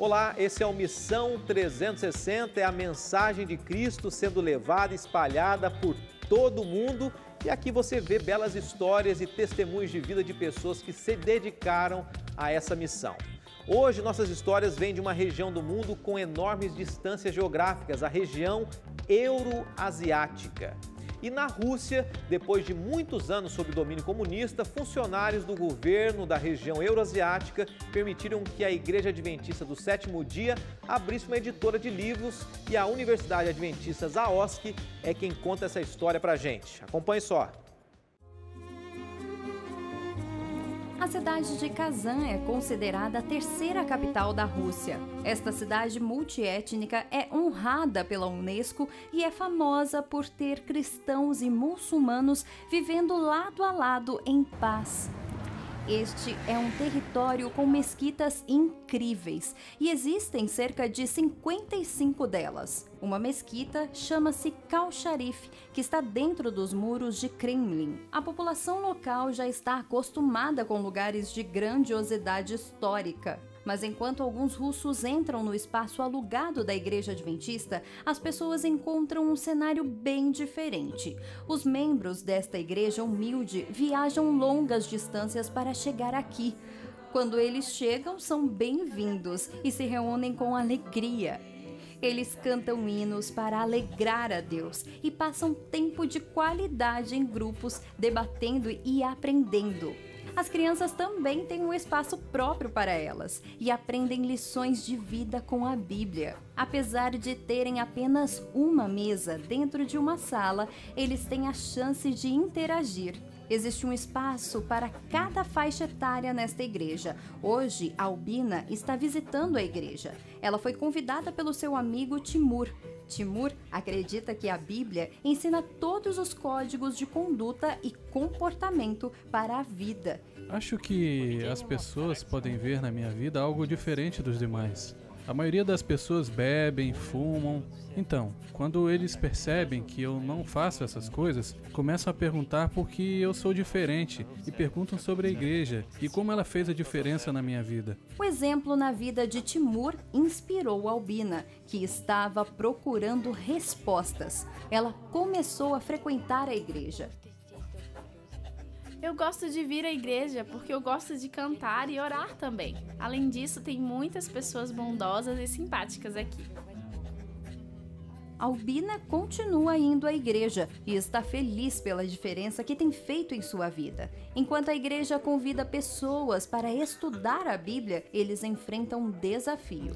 Olá, esse é o Missão 360, é a mensagem de Cristo sendo levada, espalhada por todo o mundo. E aqui você vê belas histórias e testemunhos de vida de pessoas que se dedicaram a essa missão. Hoje, nossas histórias vêm de uma região do mundo com enormes distâncias geográficas, a região euroasiática. E na Rússia, depois de muitos anos sob domínio comunista, funcionários do governo da região euroasiática permitiram que a Igreja Adventista do Sétimo Dia abrisse uma editora de livros e a Universidade Adventista Zaoski é quem conta essa história pra gente. Acompanhe só. A cidade de Kazan é considerada a terceira capital da Rússia. Esta cidade multiétnica é honrada pela Unesco e é famosa por ter cristãos e muçulmanos vivendo lado a lado em paz. Este é um território com mesquitas incríveis e existem cerca de 55 delas. Uma mesquita chama-se Kal Sharif, que está dentro dos muros de Kremlin. A população local já está acostumada com lugares de grandiosidade histórica. Mas enquanto alguns russos entram no espaço alugado da igreja adventista, as pessoas encontram um cenário bem diferente. Os membros desta igreja humilde viajam longas distâncias para chegar aqui. Quando eles chegam, são bem-vindos e se reúnem com alegria. Eles cantam hinos para alegrar a Deus e passam tempo de qualidade em grupos, debatendo e aprendendo. As crianças também têm um espaço próprio para elas e aprendem lições de vida com a Bíblia. Apesar de terem apenas uma mesa dentro de uma sala, eles têm a chance de interagir. Existe um espaço para cada faixa etária nesta igreja. Hoje, Albina está visitando a igreja. Ela foi convidada pelo seu amigo Timur. Timur acredita que a Bíblia ensina todos os códigos de conduta e comportamento para a vida. Acho que as pessoas podem ver na minha vida algo diferente dos demais. A maioria das pessoas bebem, fumam. Então, quando eles percebem que eu não faço essas coisas, começam a perguntar por que eu sou diferente e perguntam sobre a igreja e como ela fez a diferença na minha vida. O exemplo na vida de Timur inspirou Albina, que estava procurando respostas. Ela começou a frequentar a igreja. Eu gosto de vir à igreja porque eu gosto de cantar e orar também. Além disso, tem muitas pessoas bondosas e simpáticas aqui. Albina continua indo à igreja e está feliz pela diferença que tem feito em sua vida. Enquanto a igreja convida pessoas para estudar a Bíblia, eles enfrentam um desafio.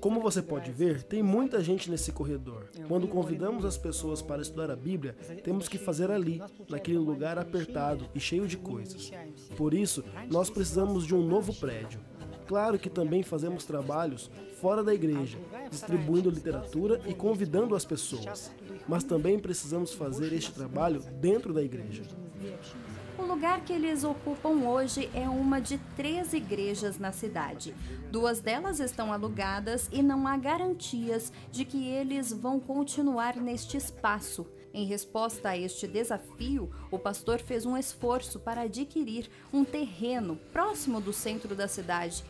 Como você pode ver, tem muita gente nesse corredor. Quando convidamos as pessoas para estudar a Bíblia, temos que fazer ali, naquele lugar apertado e cheio de coisas. Por isso, nós precisamos de um novo prédio. Claro que também fazemos trabalhos fora da igreja, distribuindo literatura e convidando as pessoas. Mas também precisamos fazer este trabalho dentro da igreja. O lugar que eles ocupam hoje é uma de três igrejas na cidade. Duas delas estão alugadas e não há garantias de que eles vão continuar neste espaço. Em resposta a este desafio, o pastor fez um esforço para adquirir um terreno próximo do centro da cidade.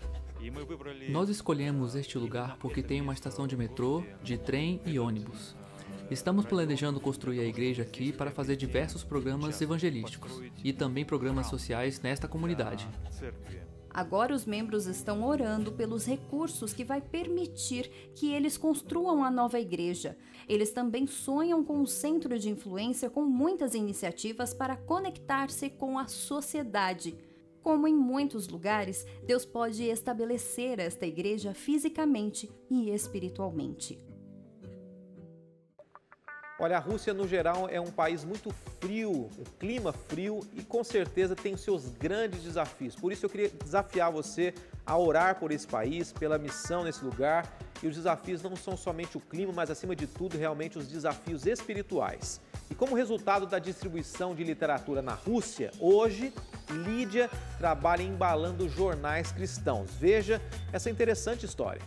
Nós escolhemos este lugar porque tem uma estação de metrô, de trem e ônibus. Estamos planejando construir a igreja aqui para fazer diversos programas evangelísticos e também programas sociais nesta comunidade. Agora os membros estão orando pelos recursos que vai permitir que eles construam a nova igreja. Eles também sonham com um centro de influência com muitas iniciativas para conectar-se com a sociedade. Como em muitos lugares, Deus pode estabelecer esta igreja fisicamente e espiritualmente. Olha, a Rússia no geral é um país muito frio, um clima frio e com certeza tem os seus grandes desafios. Por isso eu queria desafiar você a orar por esse país, pela missão nesse lugar. E os desafios não são somente o clima, mas acima de tudo, realmente os desafios espirituais. E como resultado da distribuição de literatura na Rússia, hoje Lídia trabalha embalando jornais cristãos. Veja essa interessante história.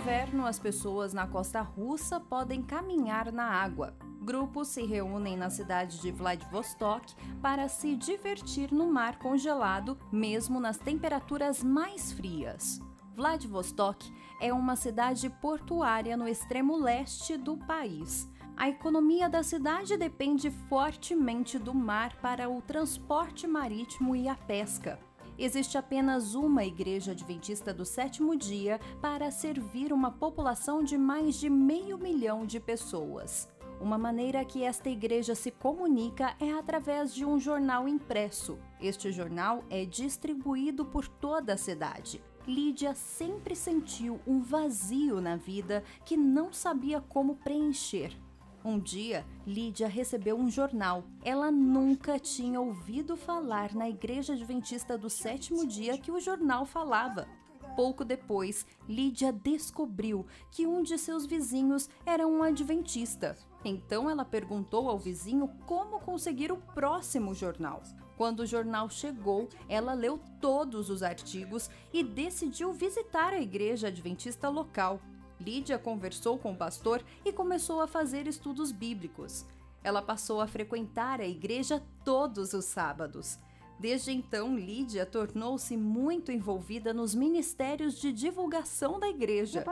Inverno, as pessoas na costa russa podem caminhar na água. Grupos se reúnem na cidade de Vladivostok para se divertir no mar congelado, mesmo nas temperaturas mais frias. Vladivostok é uma cidade portuária no extremo leste do país. A economia da cidade depende fortemente do mar para o transporte marítimo e a pesca. Existe apenas uma igreja adventista do sétimo dia para servir uma população de mais de meio milhão de pessoas. Uma maneira que esta igreja se comunica é através de um jornal impresso. Este jornal é distribuído por toda a cidade. Lídia sempre sentiu um vazio na vida que não sabia como preencher. Um dia, Lídia recebeu um jornal. Ela nunca tinha ouvido falar na Igreja Adventista do Sétimo Dia que o jornal falava. Pouco depois, Lídia descobriu que um de seus vizinhos era um adventista. Então ela perguntou ao vizinho como conseguir o próximo jornal. Quando o jornal chegou, ela leu todos os artigos e decidiu visitar a igreja adventista local. Lídia conversou com o pastor e começou a fazer estudos bíblicos. Ela passou a frequentar a igreja todos os sábados. Desde então, Lídia tornou-se muito envolvida nos ministérios de divulgação da igreja.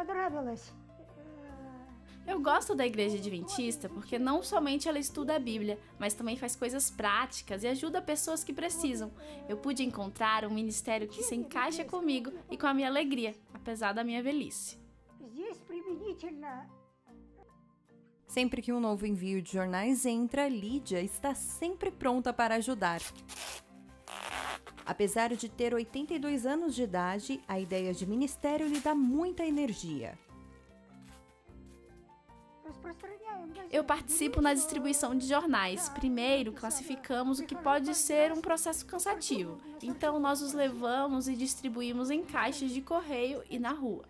Eu gosto da igreja adventista porque não somente ela estuda a Bíblia, mas também faz coisas práticas e ajuda pessoas que precisam. Eu pude encontrar um ministério que se encaixa comigo e com a minha alegria, apesar da minha velhice. Sempre que um novo envio de jornais entra, Lídia está sempre pronta para ajudar. Apesar de ter 82 anos de idade, a ideia de ministério lhe dá muita energia. Eu participo na distribuição de jornais. Primeiro, classificamos o que pode ser um processo cansativo. Então, nós os levamos e distribuímos em caixas de correio e na rua.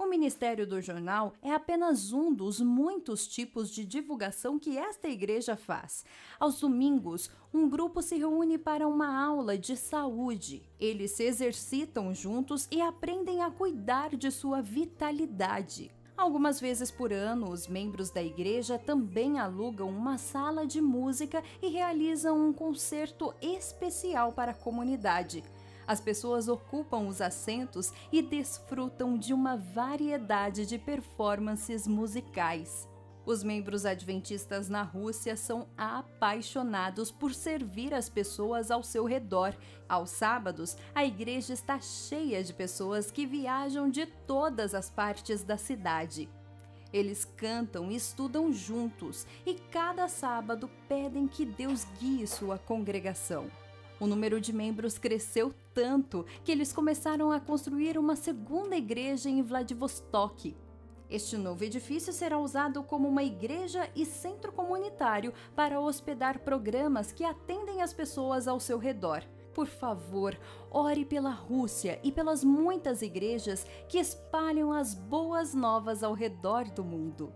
O Ministério do Jornal é apenas um dos muitos tipos de divulgação que esta igreja faz. Aos domingos, um grupo se reúne para uma aula de saúde. Eles se exercitam juntos e aprendem a cuidar de sua vitalidade. Algumas vezes por ano, os membros da igreja também alugam uma sala de música e realizam um concerto especial para a comunidade. As pessoas ocupam os assentos e desfrutam de uma variedade de performances musicais. Os membros adventistas na Rússia são apaixonados por servir as pessoas ao seu redor. Aos sábados, a igreja está cheia de pessoas que viajam de todas as partes da cidade. Eles cantam e estudam juntos e cada sábado pedem que Deus guie sua congregação. O número de membros cresceu tanto que eles começaram a construir uma segunda igreja em Vladivostok. Este novo edifício será usado como uma igreja e centro comunitário para hospedar programas que atendem as pessoas ao seu redor. Por favor, ore pela Rússia e pelas muitas igrejas que espalham as boas novas ao redor do mundo.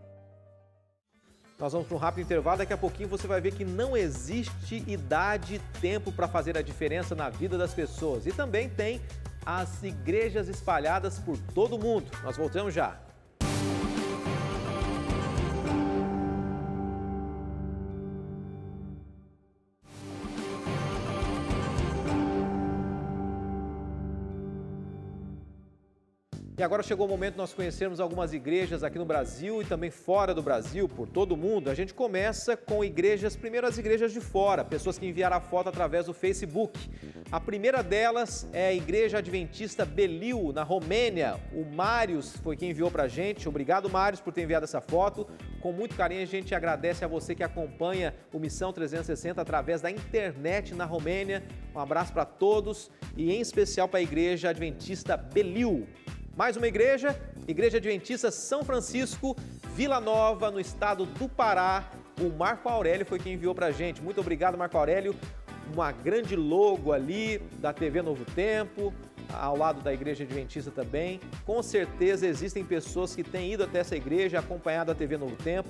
Nós vamos para um rápido intervalo, daqui a pouquinho você vai ver que não existe idade e tempo para fazer a diferença na vida das pessoas. E também tem as igrejas espalhadas por todo o mundo. Nós voltamos já. E agora chegou o momento de nós conhecermos algumas igrejas aqui no Brasil e também fora do Brasil, por todo o mundo. A gente começa com igrejas, primeiro as igrejas de fora, pessoas que enviaram a foto através do Facebook. A primeira delas é a Igreja Adventista Belil, na Romênia. O Mários foi quem enviou pra gente. Obrigado, Mários, por ter enviado essa foto. Com muito carinho, a gente agradece a você que acompanha o Missão 360 através da internet na Romênia. Um abraço para todos e em especial para a Igreja Adventista Belil. Mais uma igreja, Igreja Adventista São Francisco, Vila Nova, no estado do Pará. O Marco Aurélio foi quem enviou para a gente. Muito obrigado, Marco Aurélio. Uma grande logo ali da TV Novo Tempo, ao lado da Igreja Adventista também. Com certeza existem pessoas que têm ido até essa igreja, acompanhado a TV Novo Tempo.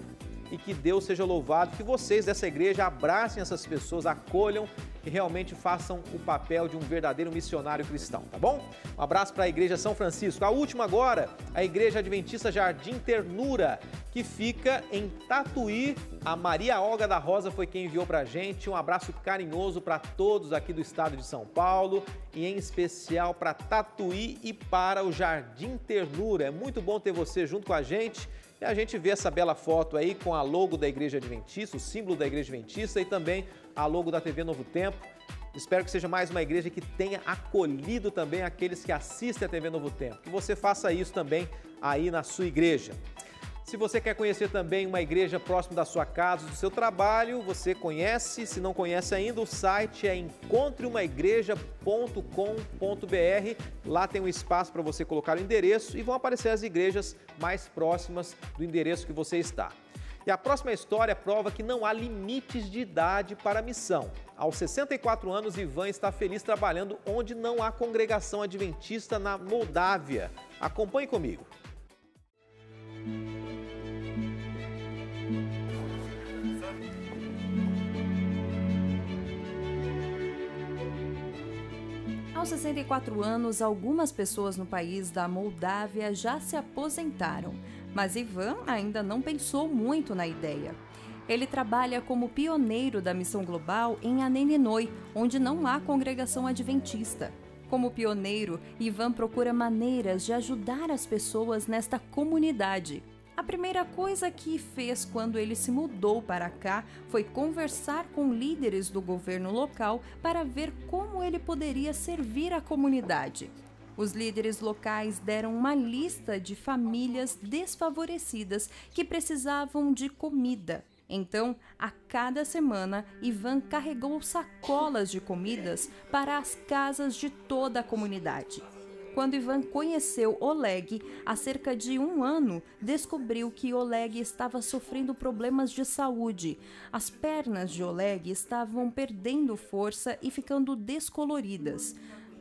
E que Deus seja louvado, que vocês dessa igreja abracem essas pessoas, acolham que realmente façam o papel de um verdadeiro missionário cristão, tá bom? Um abraço para a Igreja São Francisco. A última agora, a Igreja Adventista Jardim Ternura, que fica em Tatuí. A Maria Olga da Rosa foi quem enviou para a gente. Um abraço carinhoso para todos aqui do estado de São Paulo e em especial para Tatuí e para o Jardim Ternura. É muito bom ter você junto com a gente. E a gente vê essa bela foto aí com a logo da Igreja Adventista, o símbolo da Igreja Adventista e também a logo da TV Novo Tempo. Espero que seja mais uma igreja que tenha acolhido também aqueles que assistem a TV Novo Tempo. Que você faça isso também aí na sua igreja. Se você quer conhecer também uma igreja próximo da sua casa, do seu trabalho, você conhece. Se não conhece ainda, o site é encontreumaigreja.com.br. Lá tem um espaço para você colocar o endereço e vão aparecer as igrejas mais próximas do endereço que você está. E a próxima história prova que não há limites de idade para a missão. Aos 64 anos, Ivan está feliz trabalhando onde não há congregação adventista na Moldávia. Acompanhe comigo. Aos 64 anos, algumas pessoas no país da Moldávia já se aposentaram, mas Ivan ainda não pensou muito na ideia. Ele trabalha como pioneiro da missão global em Aneninoi, onde não há congregação adventista. Como pioneiro, Ivan procura maneiras de ajudar as pessoas nesta comunidade. A primeira coisa que fez quando ele se mudou para cá foi conversar com líderes do governo local para ver como ele poderia servir a comunidade. Os líderes locais deram uma lista de famílias desfavorecidas que precisavam de comida. Então, a cada semana, Ivan carregou sacolas de comidas para as casas de toda a comunidade. Quando Ivan conheceu Oleg há cerca de um ano, descobriu que Oleg estava sofrendo problemas de saúde. As pernas de Oleg estavam perdendo força e ficando descoloridas.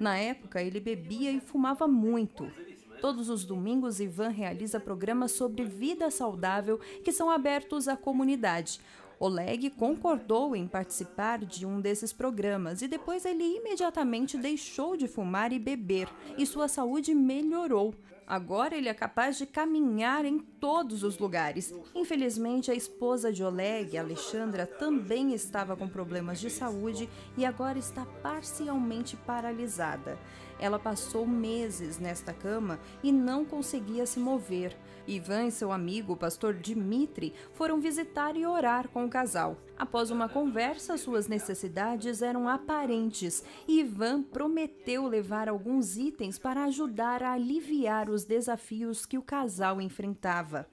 Na época, ele bebia e fumava muito. Todos os domingos, Ivan realiza programas sobre vida saudável que são abertos à comunidade. Oleg concordou em participar de um desses programas e depois ele imediatamente deixou de fumar e beber e sua saúde melhorou. Agora ele é capaz de caminhar em todos os lugares. Infelizmente, a esposa de Oleg, Alexandra, também estava com problemas de saúde e agora está parcialmente paralisada. Ela passou meses nesta cama e não conseguia se mover. Ivan e seu amigo, o pastor Dmitri, foram visitar e orar com o casal. Após uma conversa, suas necessidades eram aparentes e Ivan prometeu levar alguns itens para ajudar a aliviar os desafios que o casal enfrentava.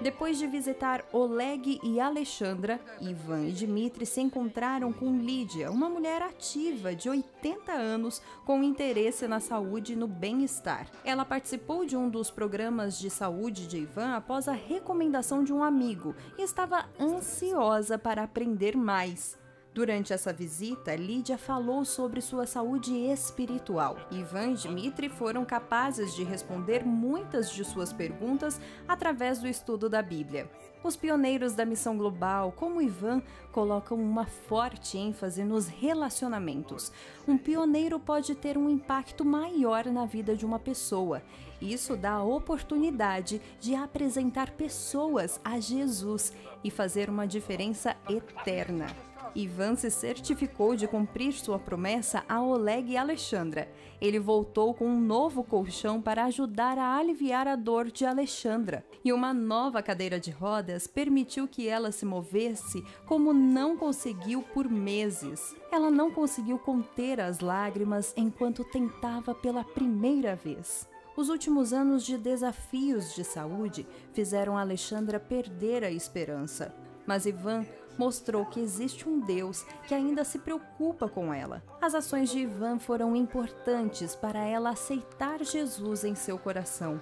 Depois de visitar Oleg e Alexandra, Ivan e Dmitri se encontraram com Lídia, uma mulher ativa de 80 anos com interesse na saúde e no bem-estar. Ela participou de um dos programas de saúde de Ivan após a recomendação de um amigo e estava ansiosa para aprender mais. Durante essa visita, Lídia falou sobre sua saúde espiritual. Ivan e Dmitri foram capazes de responder muitas de suas perguntas através do estudo da Bíblia. Os pioneiros da missão global, como Ivan, colocam uma forte ênfase nos relacionamentos. Um pioneiro pode ter um impacto maior na vida de uma pessoa. Isso dá a oportunidade de apresentar pessoas a Jesus e fazer uma diferença eterna. Ivan se certificou de cumprir sua promessa a Oleg e Alexandra. Ele voltou com um novo colchão para ajudar a aliviar a dor de Alexandra, e uma nova cadeira de rodas permitiu que ela se movesse como não conseguiu por meses. Ela não conseguiu conter as lágrimas enquanto tentava pela primeira vez. Os últimos anos de desafios de saúde fizeram Alexandra perder a esperança. Mas Ivan mostrou que existe um Deus que ainda se preocupa com ela. As ações de Ivan foram importantes para ela aceitar Jesus em seu coração.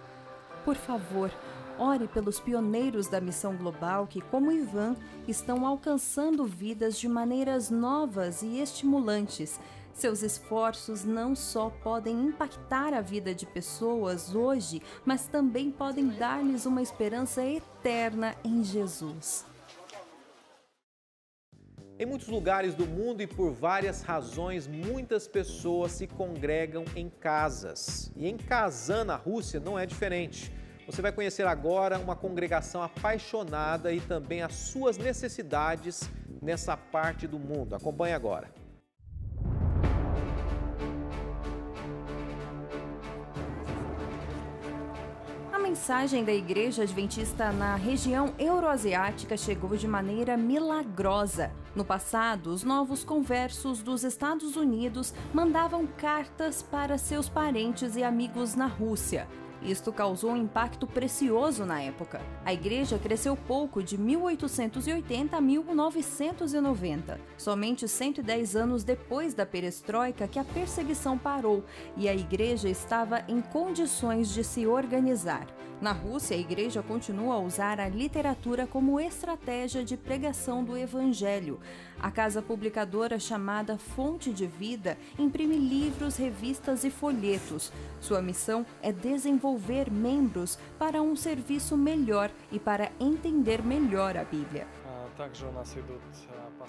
Por favor, ore pelos pioneiros da missão global que, como Ivan, estão alcançando vidas de maneiras novas e estimulantes, Seus esforços não só podem impactar a vida de pessoas hoje, mas também podem dar-lhes uma esperança eterna em Jesus. Em muitos lugares do mundo e por várias razões, muitas pessoas se congregam em casas. E em Kazan, na Rússia, não é diferente. Você vai conhecer agora uma congregação apaixonada e também as suas necessidades nessa parte do mundo. Acompanhe agora. Mensagem da Igreja Adventista na região euroasiática chegou de maneira milagrosa. No passado, os novos conversos dos Estados Unidos mandavam cartas para seus parentes e amigos na Rússia. Isto causou um impacto precioso na época. A igreja cresceu pouco de 1880 a 1990, somente 110 anos depois da perestroika que a perseguição parou e a igreja estava em condições de se organizar. Na Rússia, a igreja continua a usar a literatura como estratégia de pregação do evangelho. A casa publicadora chamada Fonte de Vida imprime livros, revistas e folhetos. Sua missão é desenvolver membros para um serviço melhor e para entender melhor a Bíblia.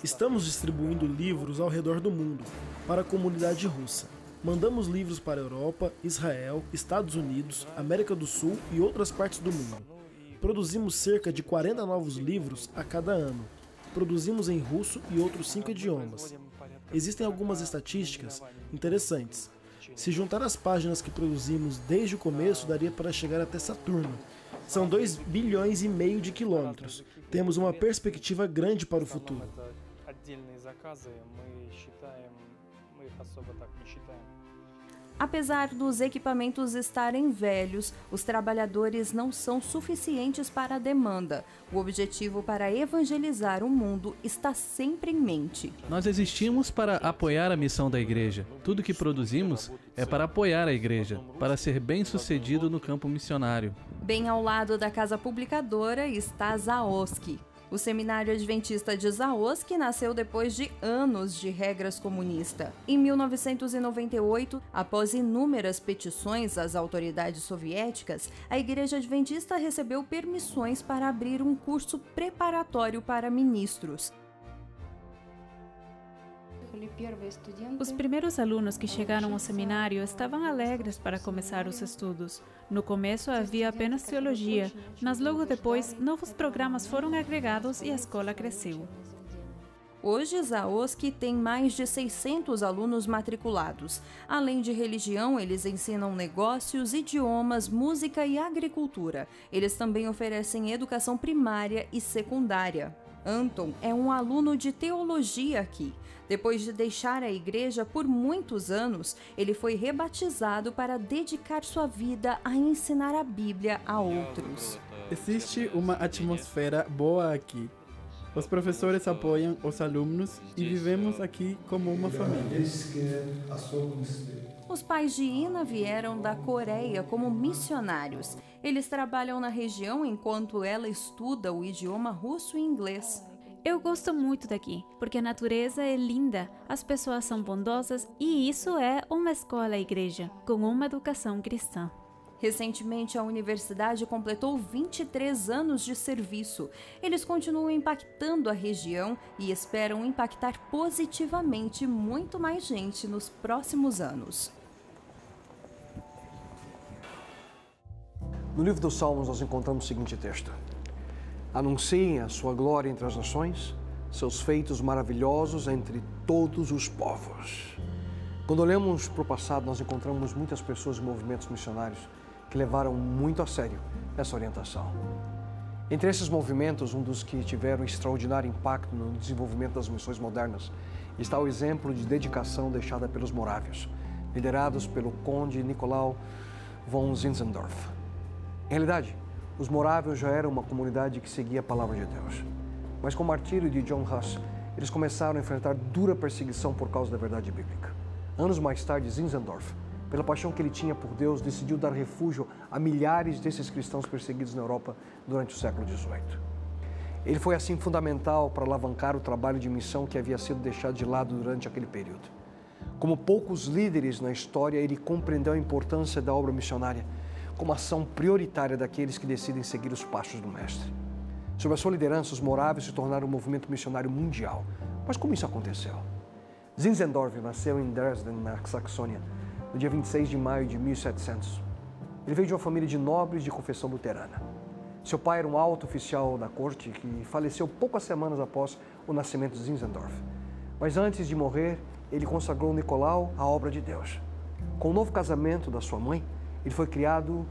Estamos distribuindo livros ao redor do mundo para a comunidade russa. Mandamos livros para a Europa, Israel, Estados Unidos, América do Sul e outras partes do mundo. Produzimos cerca de 40 novos livros a cada ano. Produzimos em russo e outros cinco idiomas. Existem algumas estatísticas interessantes. Se juntar as páginas que produzimos desde o começo, daria para chegar até Saturno. São 2 bilhões e meio de quilômetros. Temos uma perspectiva grande para o futuro. Apesar dos equipamentos estarem velhos, os trabalhadores não são suficientes para a demanda. O objetivo para evangelizar o mundo está sempre em mente. Nós existimos para apoiar a missão da igreja. Tudo que produzimos é para apoiar a igreja, para ser bem sucedido no campo missionário. Bem ao lado da casa publicadora está Zaoski, o Seminário Adventista de Zaosk nasceu depois de anos de regras comunistas. Em 1998, após inúmeras petições às autoridades soviéticas, a Igreja Adventista recebeu permissões para abrir um curso preparatório para ministros. Os primeiros alunos que chegaram ao seminário estavam alegres para começar os estudos. No começo havia apenas teologia, mas logo depois novos programas foram agregados e a escola cresceu. Hoje, Zaoski tem mais de 600 alunos matriculados. Além de religião, eles ensinam negócios, idiomas, música e agricultura. Eles também oferecem educação primária e secundária. Anton é um aluno de teologia aqui. Depois de deixar a igreja por muitos anos, ele foi rebatizado para dedicar sua vida a ensinar a Bíblia a outros. Existe uma atmosfera boa aqui. Os professores apoiam os alunos e vivemos aqui como uma família. Os pais de Ina vieram da Coreia como missionários. Eles trabalham na região enquanto ela estuda o idioma russo e inglês. Eu gosto muito daqui, porque a natureza é linda, as pessoas são bondosas e isso é uma escola-igreja, com uma educação cristã. Recentemente, a universidade completou 23 anos de serviço. Eles continuam impactando a região e esperam impactar positivamente muito mais gente nos próximos anos. No livro dos Salmos, nós encontramos o seguinte texto: Anunciem a sua glória entre as nações, seus feitos maravilhosos entre todos os povos. Quando olhamos para o passado, nós encontramos muitas pessoas e movimentos missionários que levaram muito a sério essa orientação. Entre esses movimentos, um dos que tiveram extraordinário impacto no desenvolvimento das missões modernas está o exemplo de dedicação deixada pelos morávios, liderados pelo conde Nicolau von Zinzendorf. Em realidade, os moráveis já eram uma comunidade que seguia a palavra de Deus. Mas com o martírio de John Huss, eles começaram a enfrentar dura perseguição por causa da verdade bíblica. Anos mais tarde, Zinzendorf, pela paixão que ele tinha por Deus, decidiu dar refúgio a milhares desses cristãos perseguidos na Europa durante o século XVIII. Ele foi assim fundamental para alavancar o trabalho de missão que havia sido deixado de lado durante aquele período. Como poucos líderes na história, ele compreendeu a importância da obra missionária como ação prioritária daqueles que decidem seguir os passos do Mestre. Sob a sua liderança, os moráveis se tornaram um movimento missionário mundial. Mas como isso aconteceu? Zinzendorf nasceu em Dresden, na Saxônia, no dia 26 de maio de 1700. Ele veio de uma família de nobres de confissão luterana. Seu pai era um alto oficial da corte que faleceu poucas semanas após o nascimento de Zinzendorf. Mas antes de morrer, ele consagrou Nicolau à obra de Deus. Com o novo casamento da sua mãe, ele foi criado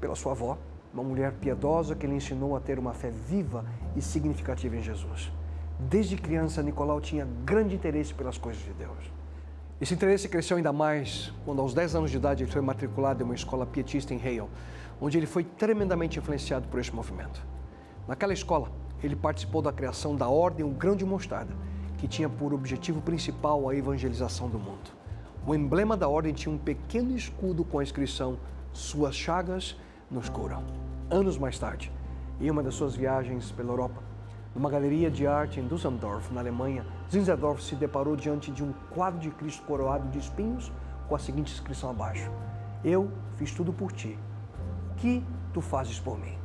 pela sua avó, uma mulher piedosa que lhe ensinou a ter uma fé viva e significativa em Jesus. Desde criança, Nicolau tinha grande interesse pelas coisas de Deus. Esse interesse cresceu ainda mais quando, aos 10 anos de idade, ele foi matriculado em uma escola pietista em Hale, onde ele foi tremendamente influenciado por este movimento. Naquela escola, ele participou da criação da Ordem O Grão de Mostarda, que tinha por objetivo principal a evangelização do mundo. O emblema da ordem tinha um pequeno escudo com a inscrição Suas chagas nos curam. Anos mais tarde, em uma das suas viagens pela Europa, numa galeria de arte em Düsseldorf, na Alemanha, Zinzendorf se deparou diante de um quadro de Cristo coroado de espinhos com a seguinte inscrição abaixo: Eu fiz tudo por ti. O que tu fazes por mim?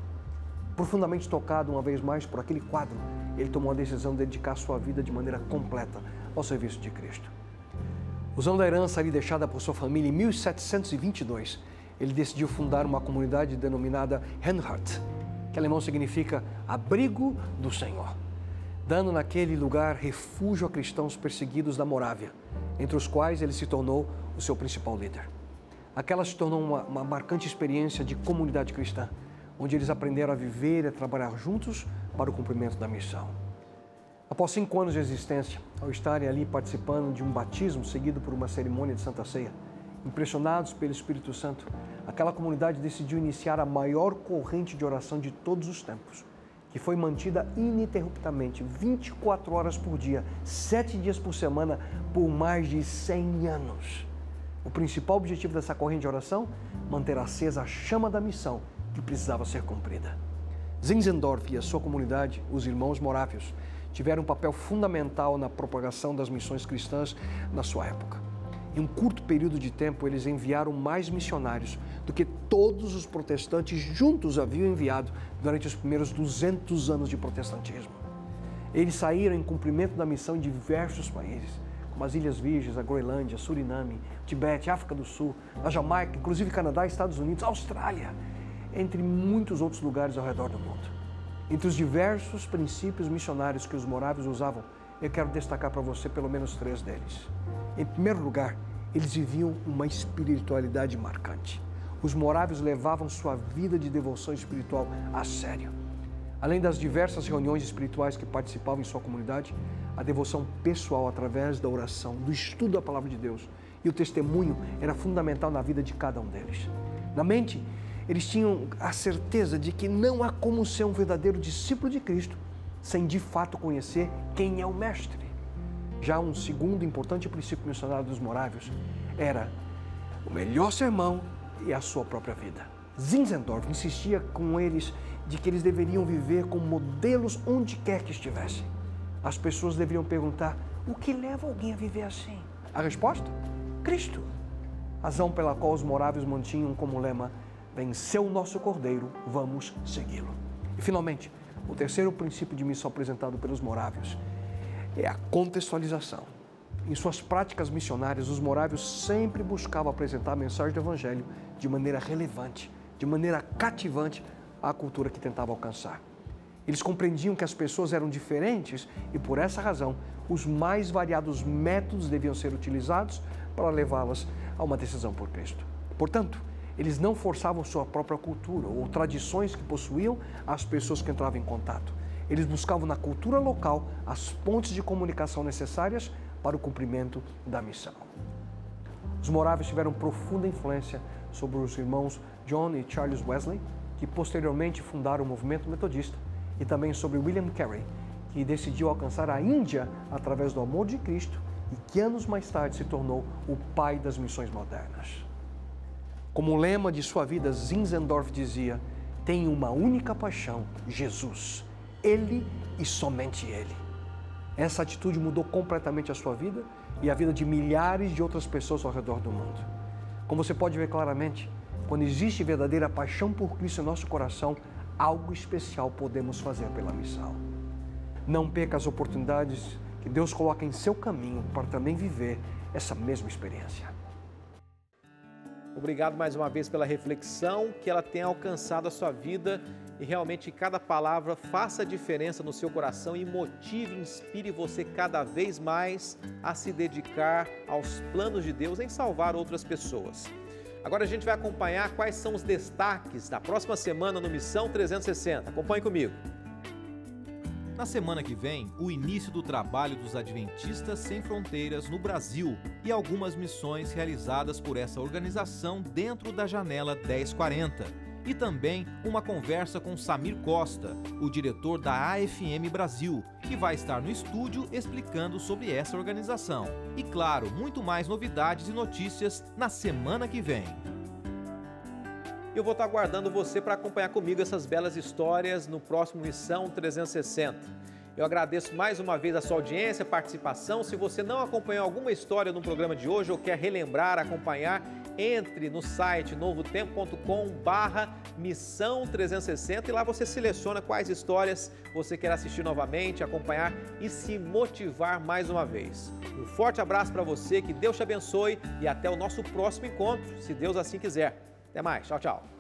Profundamente tocado uma vez mais por aquele quadro, ele tomou a decisão de dedicar sua vida de maneira completa ao serviço de Cristo. Usando a herança ali deixada por sua família em 1722, ele decidiu fundar uma comunidade denominada Henhart, que alemão significa abrigo do Senhor, dando naquele lugar refúgio a cristãos perseguidos da Morávia, entre os quais ele se tornou o seu principal líder. Aquela se tornou uma, uma marcante experiência de comunidade cristã, onde eles aprenderam a viver e a trabalhar juntos para o cumprimento da missão. Após cinco anos de existência, ao estarem ali participando de um batismo seguido por uma cerimônia de Santa Ceia, impressionados pelo Espírito Santo, aquela comunidade decidiu iniciar a maior corrente de oração de todos os tempos, que foi mantida ininterruptamente 24 horas por dia, sete dias por semana, por mais de 100 anos. O principal objetivo dessa corrente de oração? Manter acesa a chama da missão que precisava ser cumprida. Zinzendorf e a sua comunidade, os irmãos morávios, tiveram um papel fundamental na propagação das missões cristãs na sua época. Em um curto período de tempo, eles enviaram mais missionários do que todos os protestantes juntos haviam enviado durante os primeiros 200 anos de protestantismo. Eles saíram em cumprimento da missão em diversos países, como as Ilhas Virgens, a Groenlândia, Suriname, Tibete, África do Sul, a Jamaica, inclusive Canadá, Estados Unidos, Austrália, entre muitos outros lugares ao redor do mundo. Entre os diversos princípios missionários que os moráveis usavam, eu quero destacar para você pelo menos três deles. Em primeiro lugar, eles viviam uma espiritualidade marcante. Os moráveis levavam sua vida de devoção espiritual a sério. Além das diversas reuniões espirituais que participavam em sua comunidade, a devoção pessoal através da oração, do estudo da palavra de Deus e o testemunho era fundamental na vida de cada um deles. Na mente, eles tinham a certeza de que não há como ser um verdadeiro discípulo de Cristo sem de fato conhecer quem é o Mestre. Já um segundo importante princípio missionário dos morávios era o melhor sermão e a sua própria vida. Zinzendorf insistia com eles de que eles deveriam viver como modelos onde quer que estivessem. As pessoas deveriam perguntar: o que leva alguém a viver assim? A resposta? Cristo. Razão pela qual os moráveis mantinham como lema: venceu o nosso cordeiro, vamos segui-lo. E finalmente, o terceiro princípio de missão apresentado pelos morávios é a contextualização. Em suas práticas missionárias, os morávios sempre buscavam apresentar a mensagem do Evangelho de maneira relevante, de maneira cativante à cultura que tentava alcançar. Eles compreendiam que as pessoas eram diferentes e, por essa razão, os mais variados métodos deviam ser utilizados para levá-las a uma decisão por Cristo. Portanto, eles não forçavam sua própria cultura ou tradições que possuíam as pessoas que entravam em contato. Eles buscavam na cultura local as pontes de comunicação necessárias para o cumprimento da missão. Os moráveis tiveram profunda influência sobre os irmãos John e Charles Wesley, que posteriormente fundaram o movimento metodista, e também sobre William Carey, que decidiu alcançar a Índia através do amor de Cristo e que anos mais tarde se tornou o pai das missões modernas. Como lema de sua vida, Zinzendorf dizia: tem uma única paixão, Jesus. Ele e somente Ele. Essa atitude mudou completamente a sua vida e a vida de milhares de outras pessoas ao redor do mundo. Como você pode ver claramente, quando existe verdadeira paixão por Cristo em nosso coração, algo especial podemos fazer pela missão. Não perca as oportunidades que Deus coloca em seu caminho para também viver essa mesma experiência. Obrigado mais uma vez pela reflexão, que ela tenha alcançado a sua vida e realmente cada palavra faça diferença no seu coração e motive, inspire você cada vez mais a se dedicar aos planos de Deus em salvar outras pessoas. Agora a gente vai acompanhar quais são os destaques da próxima semana no Missão 360. Acompanhe comigo. Na semana que vem, o início do trabalho dos Adventistas Sem Fronteiras no Brasil e algumas missões realizadas por essa organização dentro da janela 1040. E também uma conversa com Samir Costa, o diretor da AFM Brasil, que vai estar no estúdio explicando sobre essa organização. E claro, muito mais novidades e notícias na semana que vem. Eu vou estar aguardando você para acompanhar comigo essas belas histórias no próximo Missão 360. Eu agradeço mais uma vez a sua audiência, participação. Se você não acompanhou alguma história no programa de hoje ou quer relembrar, acompanhar, entre no site novotempo.com barra missão 360 e lá você seleciona quais histórias você quer assistir novamente, acompanhar e se motivar mais uma vez. Um forte abraço para você, que Deus te abençoe e até o nosso próximo encontro, se Deus assim quiser. Até mais. Tchau, tchau.